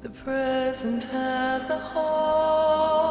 the present has a hole.